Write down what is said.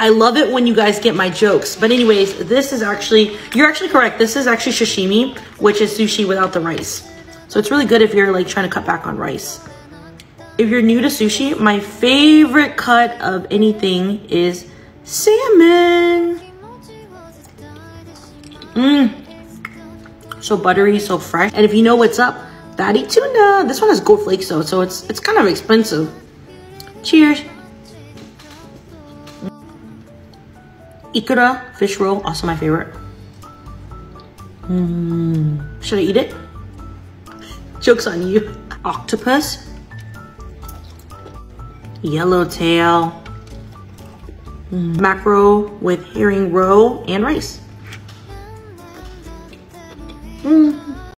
I love it when you guys get my jokes. But anyways, this is actually, you're actually correct. This is actually sashimi, which is sushi without the rice. So it's really good if you're like trying to cut back on rice. If you're new to sushi, my favorite cut of anything is salmon. Mmm. So buttery, so fresh. And if you know what's up, fatty tuna. This one has gold flakes though, so it's it's kind of expensive. Cheers. Ikura fish roll, also my favorite. Mmm. Should I eat it? Joke's on you. Octopus. Yellowtail. Mm. Mackerel with herring roe and rice. Mm.